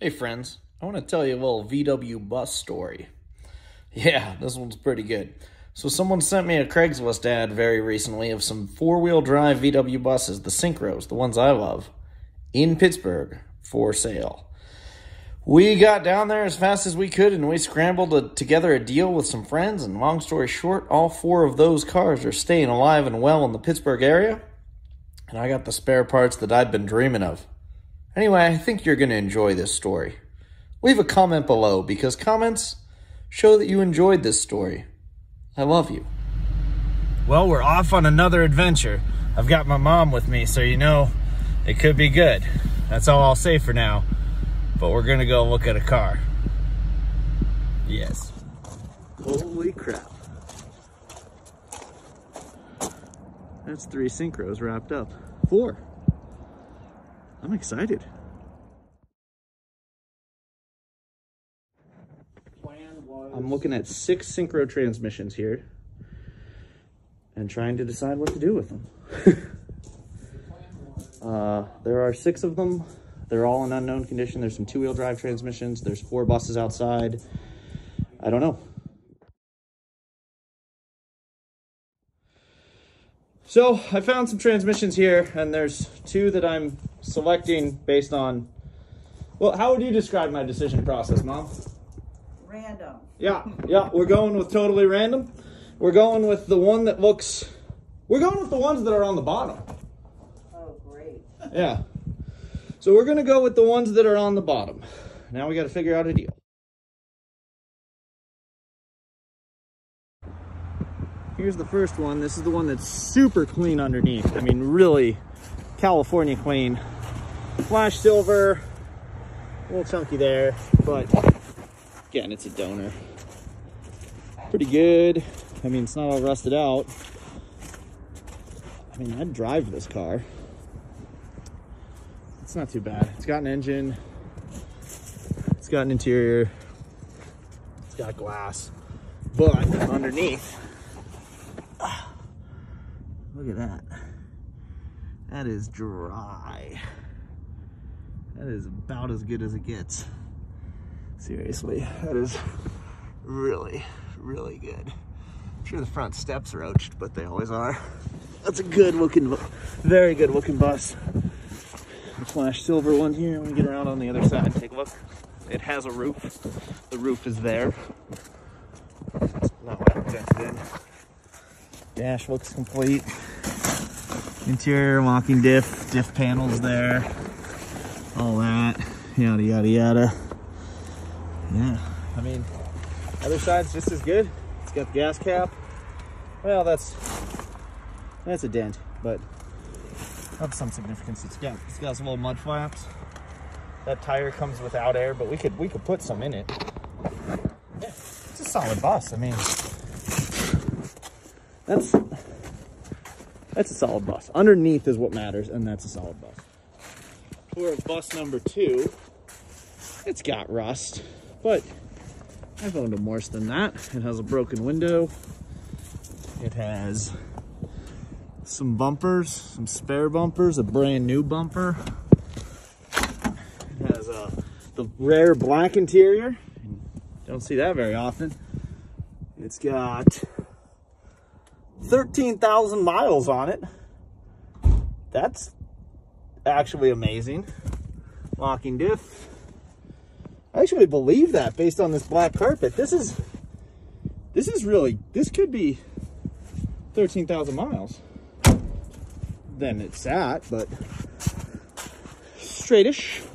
Hey friends, I want to tell you a little VW bus story. Yeah, this one's pretty good. So someone sent me a Craigslist ad very recently of some four-wheel drive VW buses, the Syncros, the ones I love, in Pittsburgh for sale. We got down there as fast as we could and we scrambled a, together a deal with some friends and long story short, all four of those cars are staying alive and well in the Pittsburgh area. And I got the spare parts that I'd been dreaming of. Anyway, I think you're going to enjoy this story. Leave a comment below because comments show that you enjoyed this story. I love you. Well, we're off on another adventure. I've got my mom with me, so you know it could be good. That's all I'll say for now. But we're going to go look at a car. Yes. Holy crap. That's three syncros wrapped up. Four. I'm excited. I'm looking at six syncro transmissions here and trying to decide what to do with them. uh, there are six of them. They're all in unknown condition. There's some two-wheel drive transmissions. There's four buses outside. I don't know. So I found some transmissions here, and there's two that I'm selecting based on. Well, how would you describe my decision process, Mom? Random. Yeah, yeah, we're going with totally random. We're going with the one that looks. We're going with the ones that are on the bottom. Oh, great. Yeah. So we're gonna go with the ones that are on the bottom. Now we got to figure out a deal. Here's the first one. This is the one that's super clean underneath. I mean, really California clean. Flash silver, a little chunky there, but again, it's a donor. Pretty good. I mean, it's not all rusted out. I mean, I'd drive this car. It's not too bad. It's got an engine. It's got an interior. It's got glass. But underneath, ah, Look at that. That is dry. That is about as good as it gets. Seriously, that is really, really good. I'm sure the front steps are ouched, but they always are. That's a good looking, very good looking bus. Flash silver one here. Let me get around on the other side and take a look. It has a roof. The roof is there. Not what I in. Dash looks complete. Interior locking diff, diff panels there. All that, yada, yada, yada. Yeah, I mean, other side's just as good. It's got the gas cap. Well, that's, that's a dent, but of some significance. It's got, it's got some little mud flaps. That tire comes without air, but we could, we could put some in it. Yeah, it's a solid bus. I mean, that's that's a solid bus. Underneath is what matters, and that's a solid bus. For bus number two, it's got rust, but I've owned them worse than that. It has a broken window. It has some bumpers, some spare bumpers, a brand new bumper. It has uh, the rare black interior. Don't see that very often. It's got 13,000 miles on it. That's actually amazing. Locking diff. I actually believe that based on this black carpet. This is, this is really, this could be 13,000 miles. Then it's sat, but straightish,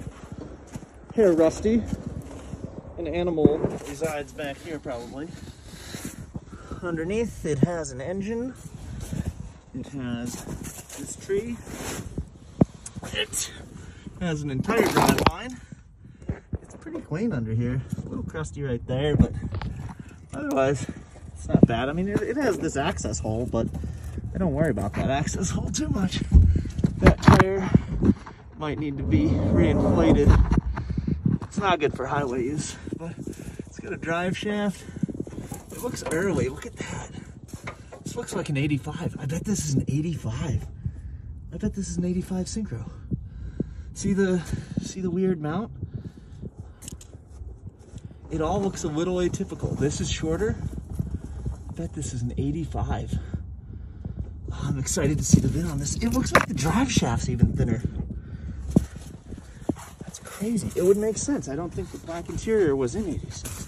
hair rusty. An animal resides back here probably underneath it has an engine. It has this tree. It has an entire drive line. It's pretty clean under here. A little crusty right there, but otherwise it's not bad. I mean, it, it has this access hole, but I don't worry about that access hole too much. That tire might need to be reinflated. It's not good for highway use, but it's got a drive shaft looks early. Look at that. This looks like an 85. I bet this is an 85. I bet this is an 85 syncro. See the see the weird mount? it all looks a little atypical. This is shorter. I bet this is an 85. Oh, I'm excited to see the VIN on this. It looks like the drive shaft's even thinner. That's crazy. It would make sense. I don't think the black interior was in 86.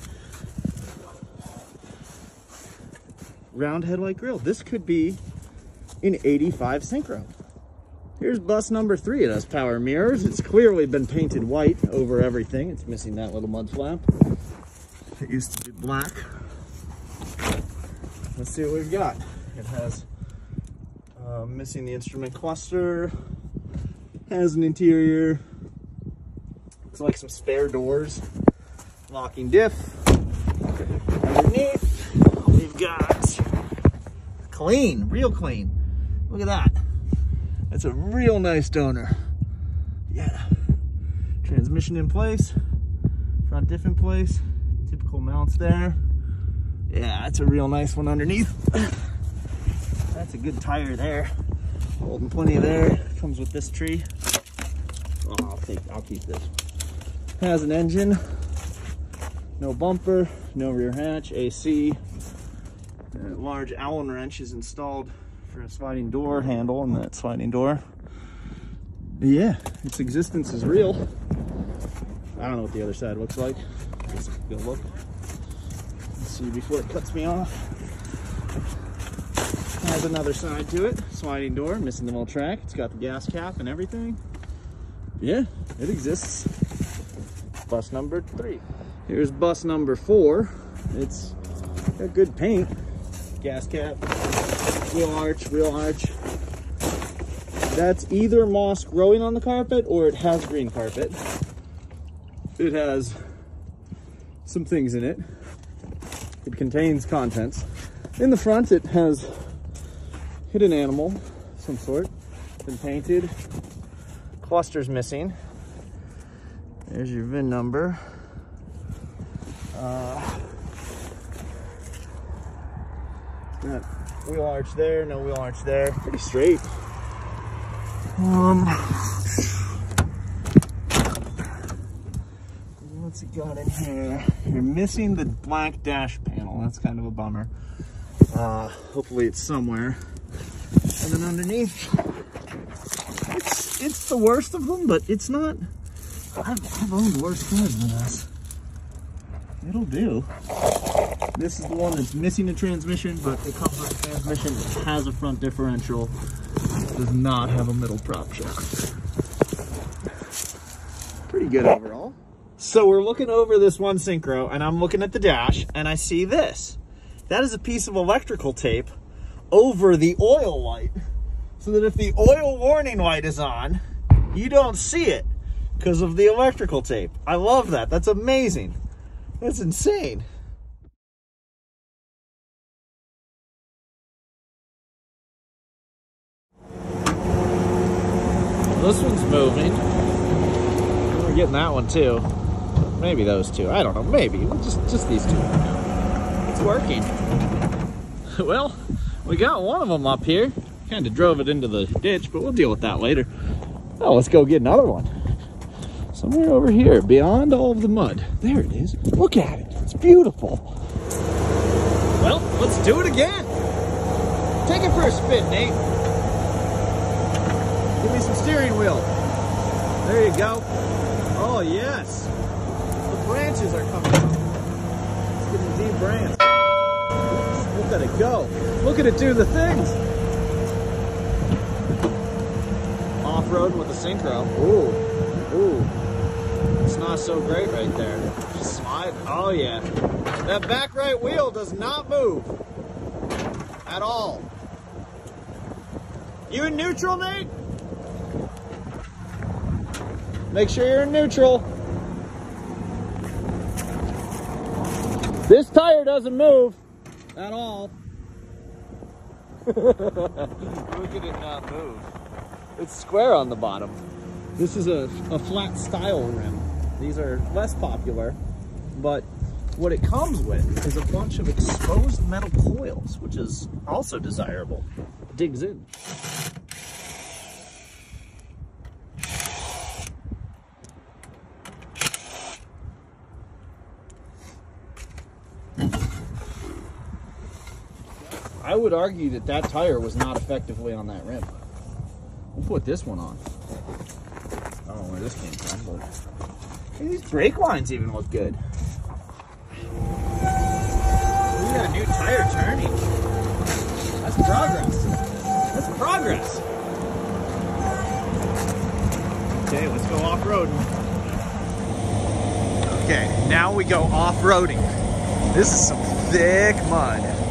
Round headlight grill. This could be an 85 Syncro. Here's bus number three. It has power mirrors. It's clearly been painted white over everything. It's missing that little mud flap. It used to be black. Let's see what we've got. It has uh, missing the instrument cluster. Has an interior. Looks like some spare doors. Locking diff. Clean, real clean. Look at that. That's a real nice donor. Yeah. Transmission in place. Front diff in place. Typical mounts there. Yeah, that's a real nice one underneath. That's a good tire there. Holding plenty there. Comes with this tree. Oh, I'll take, I'll keep this. Has an engine. No bumper, no rear hatch, AC. A large Allen wrench is installed for a sliding door handle on that sliding door. Yeah, its existence is real. I don't know what the other side looks like. A good look. Let's see before it cuts me off. Has another side to it. Sliding door, missing the wheel track. It's got the gas cap and everything. Yeah, it exists. Bus number three. Here's bus number four. It's got good paint. Gas cap, wheel arch, wheel arch. That's either moss growing on the carpet or it has green carpet. It has some things in it. It contains contents. In the front, it has hidden animal, some sort, been painted. Cluster's missing. There's your VIN number. Uh, wheel arch there, no wheel arch there. Pretty straight. Um, what's it got in here? You're missing the black dash panel. That's kind of a bummer. Uh, hopefully it's somewhere. And then underneath, it's it's the worst of them, but it's not. I've, I've owned worse cars than this. It'll do. This is the one that's missing a transmission, but it comes with a transmission. It has a front differential. It does not have a middle prop shock. Pretty good overall. So we're looking over this one syncro and I'm looking at the dash, and I see this. That is a piece of electrical tape over the oil light. So that if the oil warning light is on, you don't see it because of the electrical tape. I love that. That's amazing. That's insane. This one's moving. We're getting that one too. Maybe those two. I don't know. Maybe. Just just these two. It's working. well, we got one of them up here. Kind of drove it into the ditch, but we'll deal with that later. Oh, let's go get another one. Somewhere over here, beyond all of the mud. There it is. Look at it. It's beautiful. Well, let's do it again. Take it for a spin, Nate. Me some steering wheel. There you go. Oh, yes. The branches are coming out. It's getting deep branch. Oops, look at it go. Look at it do the things. Off-road with a Syncro. Ooh, ooh. It's not so great right there. Just slide. Oh, yeah. That back right wheel does not move at all. You in neutral, Nate? Make sure you're in neutral. This tire doesn't move at all. Look at it not move. It's square on the bottom. This is a, a flat style rim. These are less popular, but what it comes with is a bunch of exposed metal coils, which is also desirable. Digs in. Would argue that that tire was not effectively on that rim. We'll put this one on. I don't know where this came from, but Hey, these brake lines even look good. We got a new tire turning. That's progress. That's progress. Okay, let's go off-roading. Okay, now we go off-roading. This is some thick mud.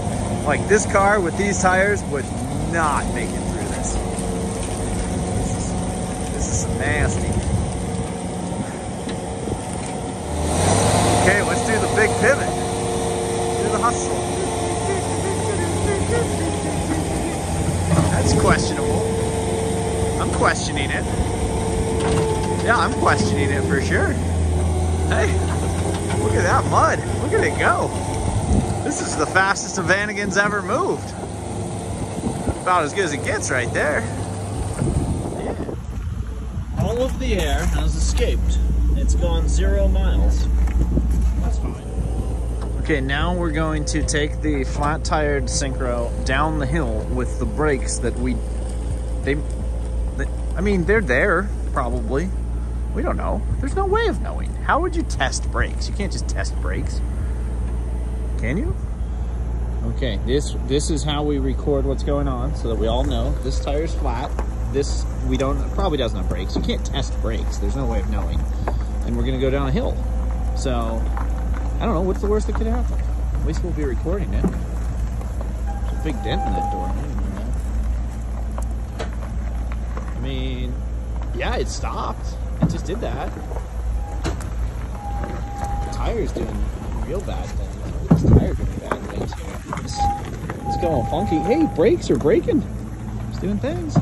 Like this car with these tires would not make it through this. This is, this is nasty. Okay, let's do the big pivot. Do the hustle. That's questionable. I'm questioning it. Yeah, I'm questioning it for sure. Hey, look at that mud. Look at it go. This is the fastest a Vanagon's ever moved. About as good as it gets right there. Yeah. All of the air has escaped. It's gone zero miles. That's fine. Okay, now we're going to take the flat-tired Syncro down the hill with the brakes that we... They, they... I mean, they're there, probably. We don't know. There's no way of knowing. How would you test brakes? You can't just test brakes. Can you? Okay, this this is how we record what's going on so that we all know this tire's flat. This we don't probably doesn't have brakes. You can't test brakes. There's no way of knowing. And we're gonna go down a hill. So I don't know what's the worst that could happen. At least we'll be recording it. There's a big dent in that door. I mean, yeah, it stopped. It just did that. The tire's doing real bad things. This tire doing bad things. It's funky. Hey, brakes are breaking. It's doing things.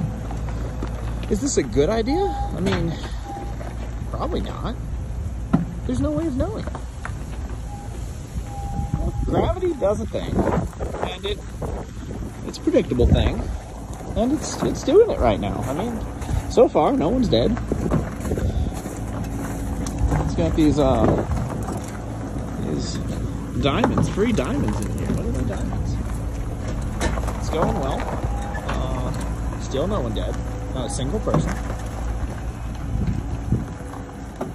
Is this a good idea? I mean, probably not. There's no way of knowing. Well, gravity does a thing, and it it's a predictable thing, and it's it's doing it right now. I mean, so far, no one's dead. It's got these uh these diamonds, free diamonds in here. What are the diamonds? It's going well. Uh, still no one dead. Not a single person.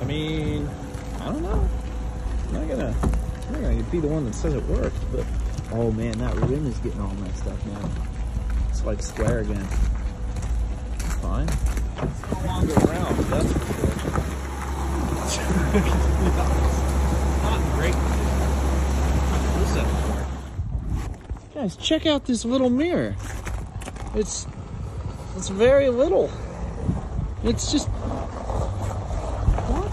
I mean, I don't know. I'm not gonna, I'm not gonna be the one that says it worked, but oh man, that rim is getting all messed up now. It's like square again. Fine. It's no longer that's for sure. not great condition. Guys, check out this little mirror. It's it's very little. It's just what?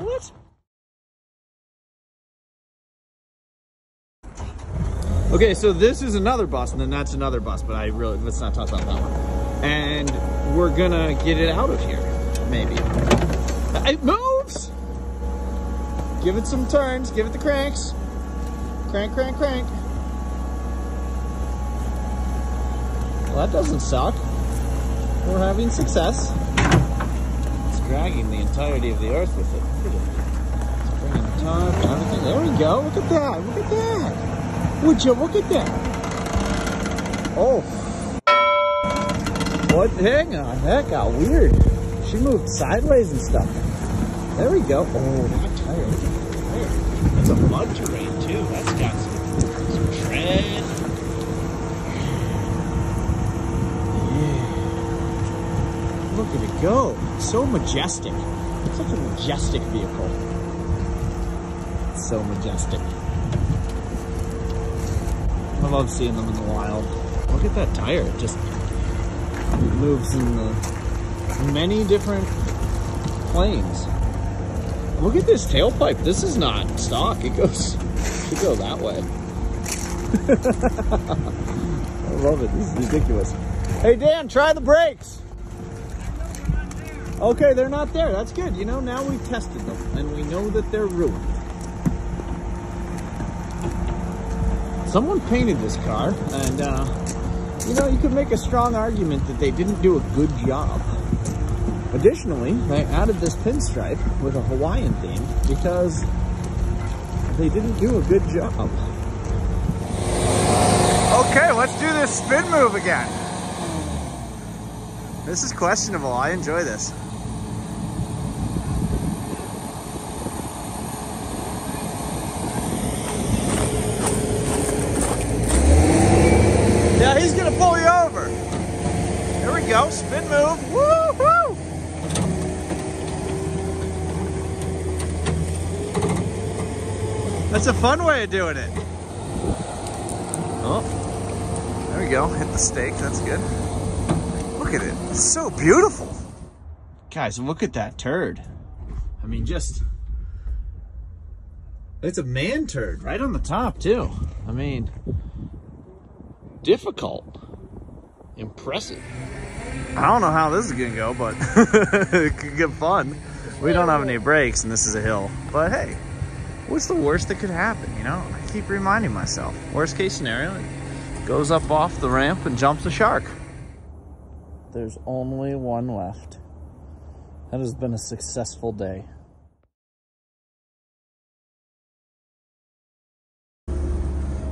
What? Okay, so this is another bus, and then that's another bus, but I really let's not talk about that one. And we're gonna get it out of here, maybe. It moves! Give it some turns, give it the cranks. Crank, crank, crank. That doesn't suck. We're having success. It's dragging the entirety of the earth with it. It's bringing the top and everything. There we go. Look at that. Look at that. Would you look at that? Oh. What? Hang on. That got weird. She moved sideways and stuff. There we go. Oh, that tire. That's a mud terrain too. That's got some, some tread. Yeah. Look at it go. So majestic. Such a majestic vehicle. So majestic. I love seeing them in the wild. Look at that tire. It just moves in the many different planes. Look at this tailpipe. This is not stock. It goes, it go that way. I love it. This is ridiculous. Hey Dan, try the brakes. Okay, they're not there. That's good. You know, now we've tested them and we know that they're ruined. Someone painted this car and, uh, you know, you could make a strong argument that they didn't do a good job. Additionally, they added this pinstripe with a Hawaiian theme because they didn't do a good job. Okay, let's do this spin move again. This is questionable. I enjoy this. Yeah, he's gonna pull you over. There we go, spin move. Woo-hoo! That's a fun way of doing it. Oh, there we go. Hit the stake. That's good. Look at it. It's so beautiful. Guys, look at that turd. I mean, just. It's a man turd right on the top, too. I mean, difficult. Impressive. I don't know how this is going to go, but it could get fun. We don't have any brakes, and this is a hill. But hey, what's the worst that could happen, you know? I keep reminding myself. Worst case scenario, it goes up off the ramp and jumps a shark. There's only one left. That has been a successful day.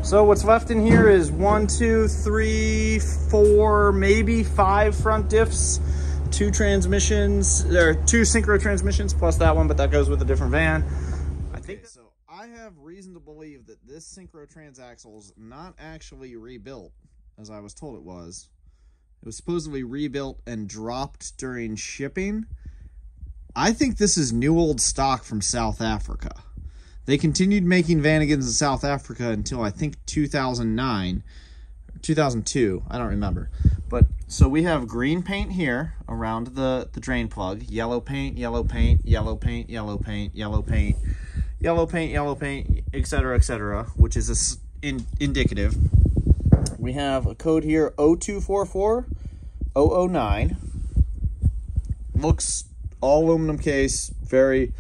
So what's left in here is one, two, three, four, maybe five front diffs, two transmissions, or two syncro transmissions plus that one, but that goes with a different van. I think so. I have reason to believe that this syncro transaxle is not actually rebuilt, as I was told it was. It was supposedly rebuilt and dropped during shipping. I think this is new old stock from South Africa. They continued making Vanagons in South Africa until I think 2009, 2002. I don't remember. But so we have green paint here around the the drain plug, yellow paint, yellow paint, yellow paint, yellow paint, yellow paint, yellow paint, yellow paint, yellow paint, etc., etc., which is in, indicative. We have a code here 0244 009. Looks all aluminum case, very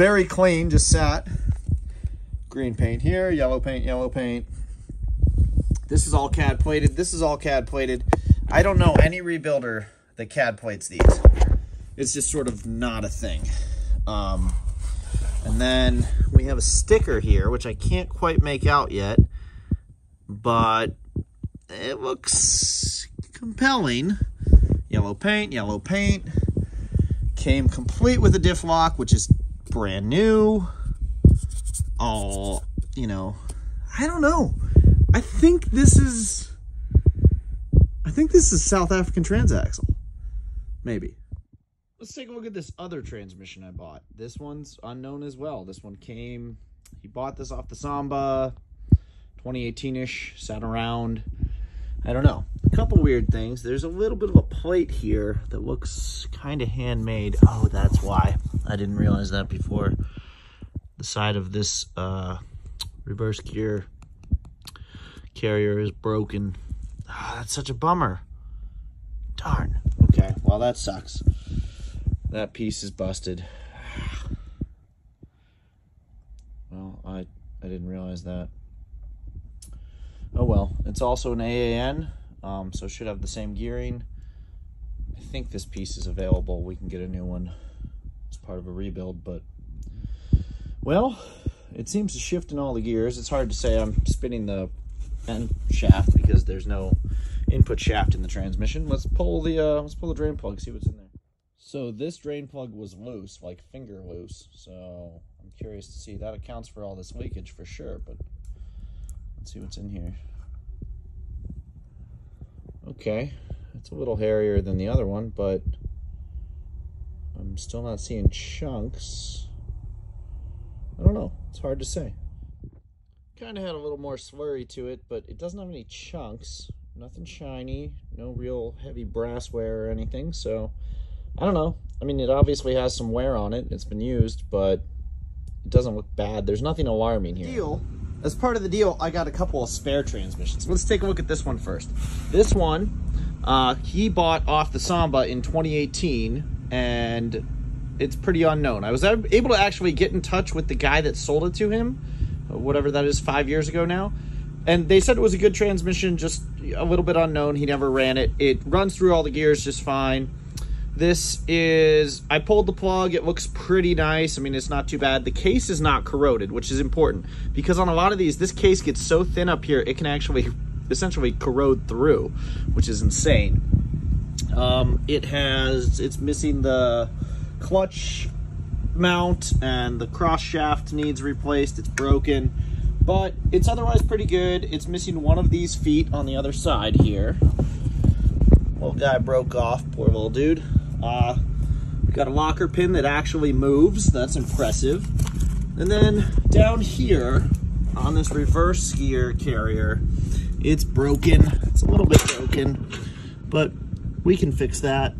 very clean, just sat. Green paint here, yellow paint, yellow paint. This is all CAD plated. This is all CAD plated. I don't know any rebuilder that CAD plates these. It's just sort of not a thing. Um, and then we have a sticker here, which I can't quite make out yet, but it looks compelling. Yellow paint, yellow paint. Came complete with a diff lock, which is brand new. Oh, you know, I don't know. I think this is, I think this is South African transaxle. Maybe. Let's take a look at this other transmission I bought. This one's unknown as well. This one came, he bought this off the Samba 2018-ish, sat around. I don't know. A couple weird things. There's a little bit of a plate here that looks kind of handmade. Oh, that's why. I didn't realize that before. The side of this uh, reverse gear carrier is broken. Ah, that's such a bummer. Darn. Okay, well that sucks. That piece is busted. Well, I I didn't realize that. Oh well, it's also an AAN, um, so should have the same gearing. I think this piece is available. We can get a new one as part of a rebuild, but well, it seems to shift in all the gears. It's hard to say. I'm spinning the end shaft because there's no input shaft in the transmission. Let's pull the uh, let's pull the drain plug, see what's in there. So this drain plug was loose, like finger loose. So I'm curious to see. That accounts for all this leakage for sure, but let's see what's in here. Okay, it's a little hairier than the other one, but I'm still not seeing chunks. I don't know. It's hard to say. Kind of had a little more slurry to it, but it doesn't have any chunks. Nothing shiny. No real heavy brassware or anything. So, I don't know. I mean, it obviously has some wear on it. It's been used, but it doesn't look bad. There's nothing alarming here. Deal. As part of the deal, I got a couple of spare transmissions. Let's take a look at this one first. This one, uh, he bought off the Samba in 2018, and it's pretty unknown. I was able to actually get in touch with the guy that sold it to him, whatever that is, five years ago now. And they said it was a good transmission, just a little bit unknown. He never ran it. It runs through all the gears just fine. This is, I pulled the plug. It looks pretty nice. I mean, it's not too bad. The case is not corroded, which is important because on a lot of these, this case gets so thin up here, it can actually essentially corrode through, which is insane. Um, it has, it's missing the clutch mount and the cross shaft needs replaced. It's broken, but it's otherwise pretty good. It's missing one of these feet on the other side here. Little guy broke off, poor little dude. Uh, got a locker pin that actually moves. That's impressive. And then down here on this reverse gear carrier, it's broken. It's a little bit broken, but we can fix that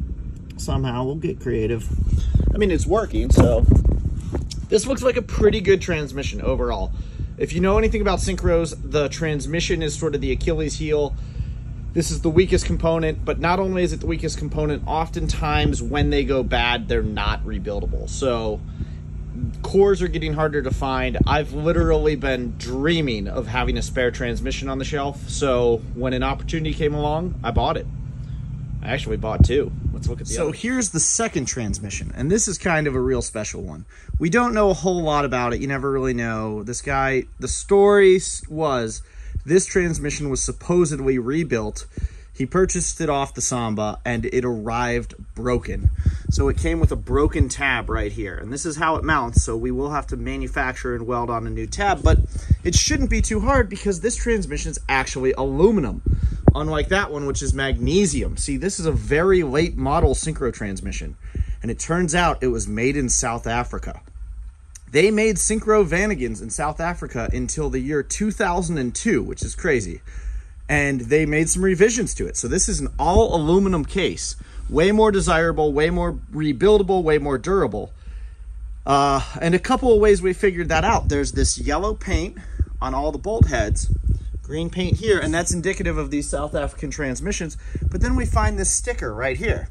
somehow. We'll get creative. I mean, it's working, so this looks like a pretty good transmission overall. If you know anything about syncros, the transmission is sort of the Achilles heel. This is the weakest component, but not only is it the weakest component, oftentimes when they go bad, they're not rebuildable. So cores are getting harder to find. I've literally been dreaming of having a spare transmission on the shelf. So when an opportunity came along, I bought it. I actually bought two. Let's look at the So other. here's the second transmission, and this is kind of a real special one. We don't know a whole lot about it. You never really know. This guy, the story was this transmission was supposedly rebuilt. He purchased it off the Samba and it arrived broken. So it came with a broken tab right here. And this is how it mounts. So we will have to manufacture and weld on a new tab, but it shouldn't be too hard because this transmission is actually aluminum unlike that one, which is magnesium. See, this is a very late model syncro transmission, and it turns out it was made in South Africa. They made syncro Vanagons in South Africa until the year 2002, which is crazy. And they made some revisions to it. So this is an all aluminum case, way more desirable, way more rebuildable, way more durable. Uh, and a couple of ways we figured that out. There's this yellow paint on all the bolt heads, green paint here, and that's indicative of these South African transmissions. But then we find this sticker right here.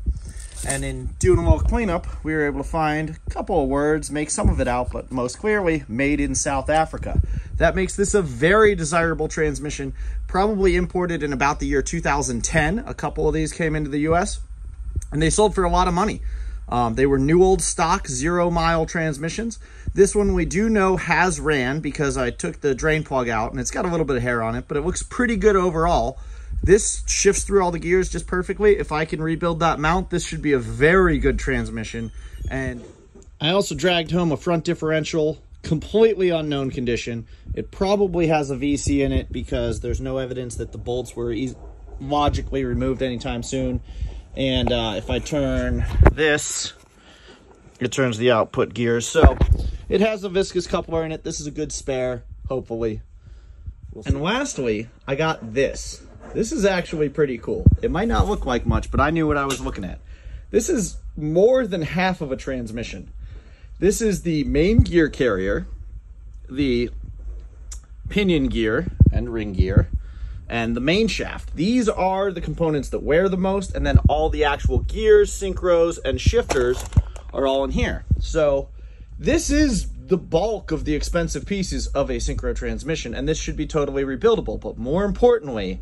And in doing a little cleanup, we were able to find a couple of words, make some of it out, but most clearly, made in South Africa. That makes this a very desirable transmission, probably imported in about the year 2010. A couple of these came into the US, and they sold for a lot of money. Um, they were new old stock zero mile transmissions. This one we do know has ran because I took the drain plug out and it's got a little bit of hair on it, but it looks pretty good overall. This shifts through all the gears just perfectly. If I can rebuild that mount, this should be a very good transmission. And I also dragged home a front differential, completely unknown condition. It probably has a VC in it because there's no evidence that the bolts were e logically removed anytime soon. And uh, if I turn this, it turns the output gears. So it has a viscous coupler in it. This is a good spare, hopefully. and lastly, I got this. This is actually pretty cool. It might not look like much, but I knew what I was looking at. This is more than half of a transmission. This is the main gear carrier, the pinion gear and ring gear, and the main shaft. These are the components that wear the most, and then all the actual gears, synchros, and shifters are all in here. So this is the bulk of the expensive pieces of a syncro transmission, and this should be totally rebuildable. But more importantly,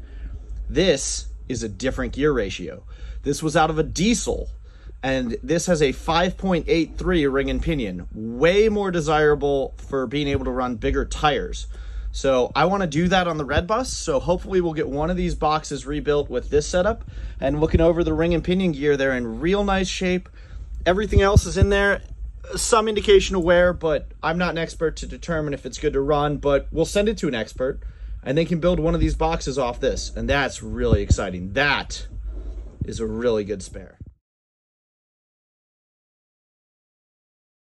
this is a different gear ratio. This was out of a diesel, and this has a 5.83 ring and pinion, way more desirable for being able to run bigger tires. So I want to do that on the red bus. So hopefully we'll get one of these boxes rebuilt with this setup. And looking over the ring and pinion gear, they're in real nice shape. Everything else is in there. Some indication of wear, but I'm not an expert to determine if it's good to run. But we'll send it to an expert, and they can build one of these boxes off this. And that's really exciting. That is a really good spare.